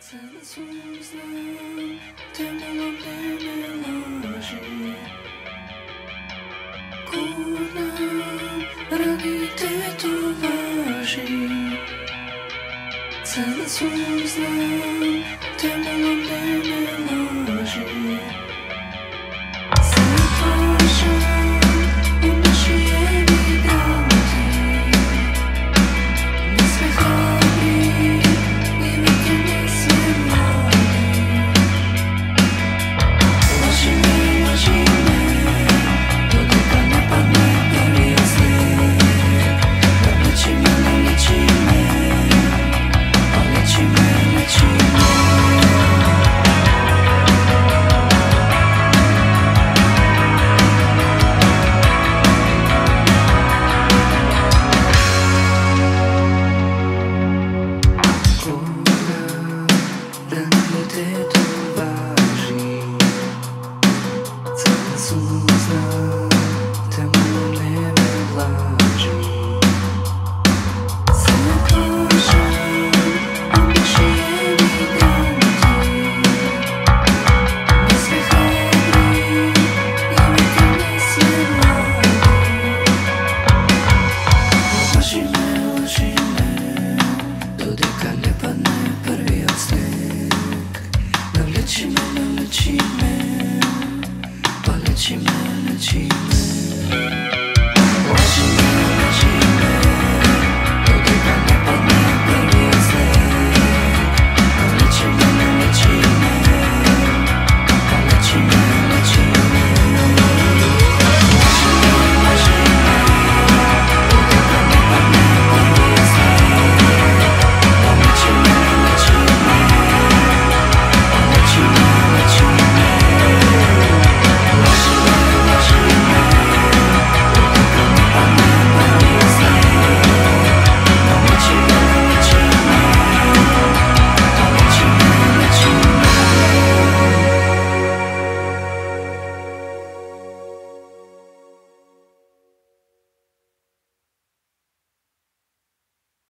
Ça me sous tellement mélanger. Kuna rangi tetoważy. Cały słów znam, temu mam melanży. did. 了起，没了起。